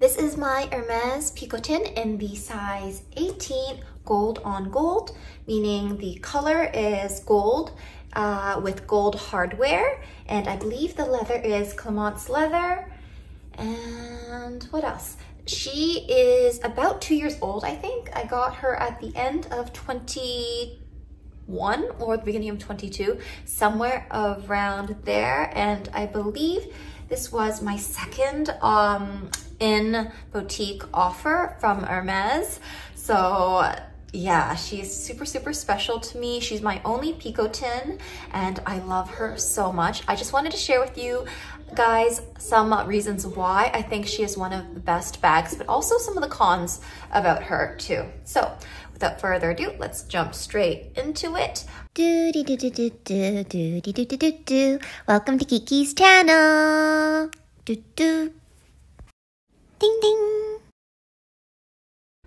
This is my Hermes Picotin in the size 18 gold on gold, meaning the color is gold uh, with gold hardware. And I believe the leather is Clemence leather. And what else? She is about two years old, I think. I got her at the end of 21 or the beginning of 22, somewhere around there. And I believe this was my second um, in boutique offer from Hermes. So yeah, she's super, super special to me. She's my only Picotin and I love her so much. I just wanted to share with you guys some reasons why I think she is one of the best bags, but also some of the cons about her too. So without further ado, let's jump straight into it. Do do do do do do do do do do do. Welcome to Kiki's channel. Do do. Ding ding.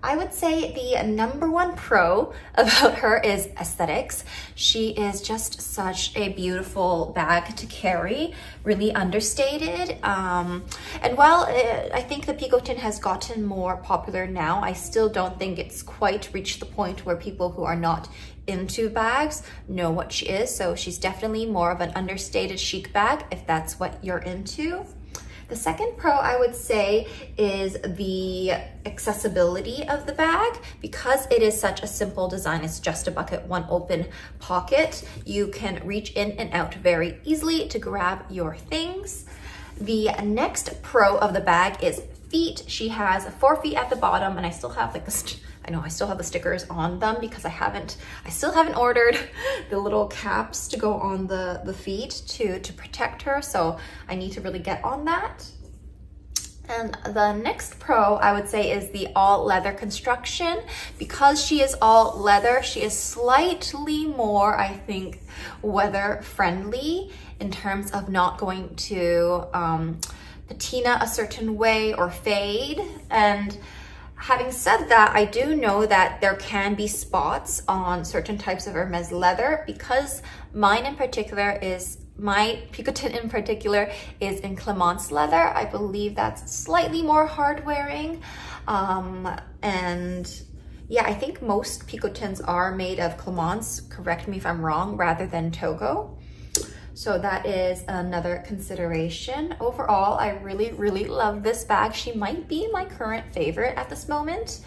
I would say the number one pro about her is aesthetics. She is just such a beautiful bag to carry, really understated. Um, and while it, I think the Picotin has gotten more popular now, I still don't think it's quite reached the point where people who are not into bags know what she is. So she's definitely more of an understated chic bag if that's what you're into. The second pro I would say is the accessibility of the bag. Because it is such a simple design, it's just a bucket, one open pocket, you can reach in and out very easily to grab your things. The next pro of the bag is feet. She has four feet at the bottom and I still have like a I know I still have the stickers on them because I haven't, I still haven't ordered the little caps to go on the, the feet to, to protect her. So I need to really get on that. And the next pro I would say is the all leather construction. Because she is all leather, she is slightly more, I think, weather friendly in terms of not going to um, patina a certain way or fade. And Having said that, I do know that there can be spots on certain types of Hermes leather because mine in particular is, my Picotin in particular is in Clemence leather. I believe that's slightly more hard wearing. Um, and yeah, I think most Picotins are made of Clemence, correct me if I'm wrong, rather than Togo. So that is another consideration. Overall, I really, really love this bag. She might be my current favorite at this moment.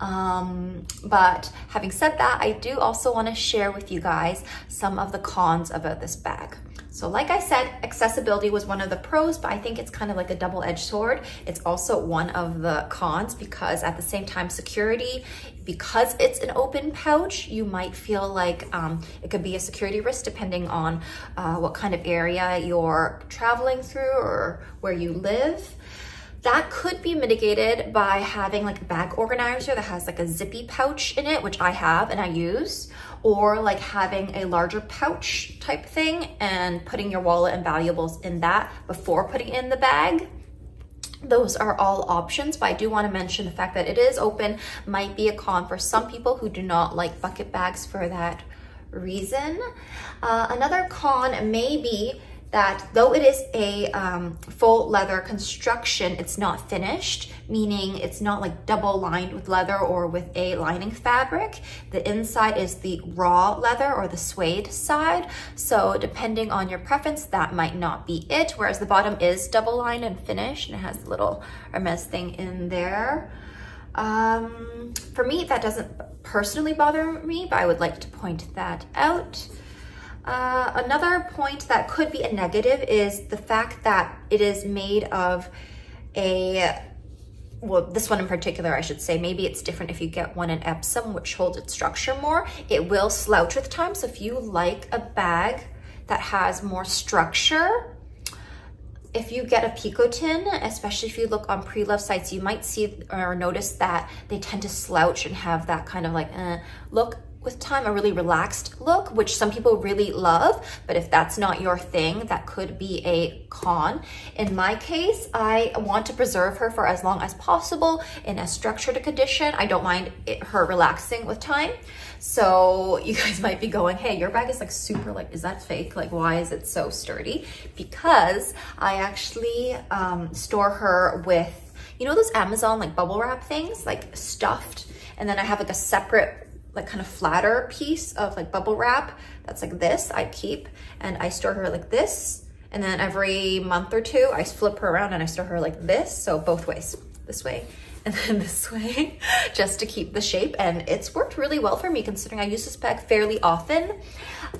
Um, but having said that, I do also want to share with you guys some of the cons about this bag. So like I said, accessibility was one of the pros, but I think it's kind of like a double-edged sword. It's also one of the cons because at the same time, security, because it's an open pouch, you might feel like um, it could be a security risk depending on uh, what kind of area you're traveling through or where you live. That could be mitigated by having like a bag organizer that has like a zippy pouch in it, which I have and I use, or like having a larger pouch type thing and putting your wallet and valuables in that before putting in the bag. Those are all options, but I do want to mention the fact that it is open might be a con for some people who do not like bucket bags for that reason. Uh, another con may be that though it is a um, full leather construction, it's not finished, meaning it's not like double lined with leather or with a lining fabric. The inside is the raw leather or the suede side. So depending on your preference, that might not be it. Whereas the bottom is double lined and finished and it has a little Hermes thing in there. Um, for me, that doesn't personally bother me, but I would like to point that out. Uh, another point that could be a negative is the fact that it is made of a, well, this one in particular, I should say, maybe it's different if you get one in Epsom, which holds its structure more. It will slouch with time. So if you like a bag that has more structure, if you get a Picotin, especially if you look on pre-love sites, you might see or notice that they tend to slouch and have that kind of like eh, look with time a really relaxed look, which some people really love, but if that's not your thing, that could be a con. In my case, I want to preserve her for as long as possible in a structured condition. I don't mind it, her relaxing with time. So you guys might be going, hey, your bag is like super like, is that fake? Like, why is it so sturdy? Because I actually um, store her with you know those Amazon like bubble wrap things, like stuffed, and then I have like a separate like kind of flatter piece of like bubble wrap that's like this I keep and I store her like this and then every month or two I flip her around and I store her like this so both ways this way and then this way just to keep the shape and it's worked really well for me considering I use this bag fairly often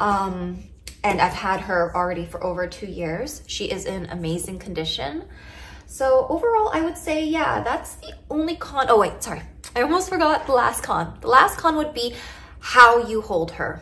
um, and I've had her already for over two years. She is in amazing condition. So overall I would say yeah that's the only con oh wait sorry I almost forgot the last con. The last con would be how you hold her.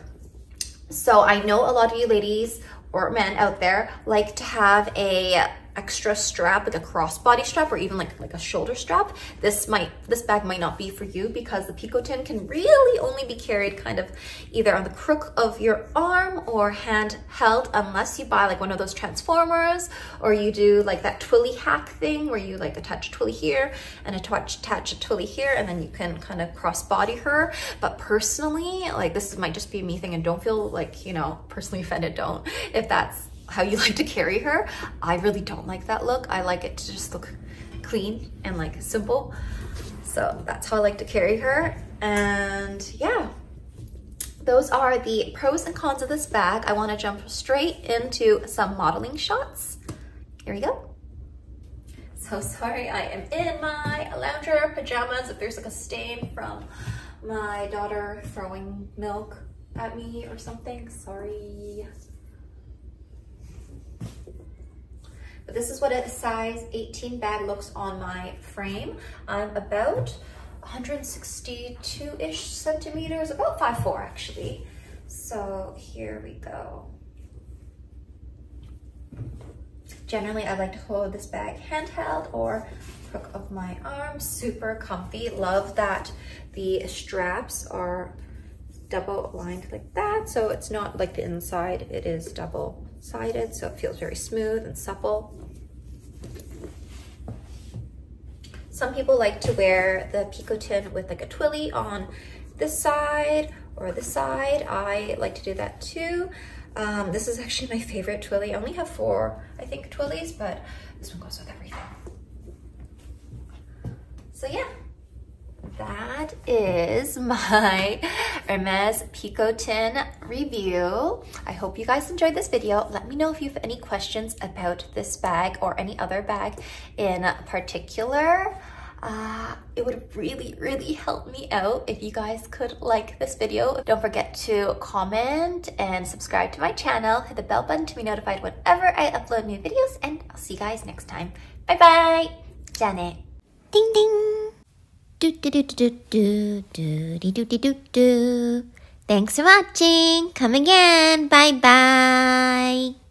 So I know a lot of you ladies or men out there like to have a extra strap, like a crossbody strap or even like, like a shoulder strap, this might this bag might not be for you because the Picotin can really only be carried kind of either on the crook of your arm or hand held unless you buy like one of those transformers or you do like that twilly hack thing where you like attach a twilly here and attach, attach a twilly here and then you can kind of crossbody her. But personally, like this might just be me thing and don't feel like, you know, personally offended, don't. If that's how you like to carry her. I really don't like that look. I like it to just look clean and like simple. So that's how I like to carry her. And yeah, those are the pros and cons of this bag. I wanna jump straight into some modeling shots. Here we go. So sorry, I am in my lounger pajamas. If there's like a stain from my daughter throwing milk at me or something, sorry. But this is what a size 18 bag looks on my frame. I'm about 162-ish centimeters, about 5'4", actually. So here we go. Generally, I like to hold this bag handheld or crook of my arm, super comfy. Love that the straps are double lined like that. So it's not like the inside, it is double sided. So it feels very smooth and supple. Some people like to wear the Picotin with like a twilly on this side or this side. I like to do that too. Um, this is actually my favorite twilly. I only have four, I think, twillies, but this one goes with everything. So yeah, that is my Hermes Picotin review. I hope you guys enjoyed this video. Let me know if you have any questions about this bag or any other bag in particular. Uh, it would really, really help me out if you guys could like this video. Don't forget to comment and subscribe to my channel. Hit the bell button to be notified whenever I upload new videos and I'll see you guys next time. Bye-bye! Janet. Ding ding. Do do do do Thanks for watching. Come again. Bye bye.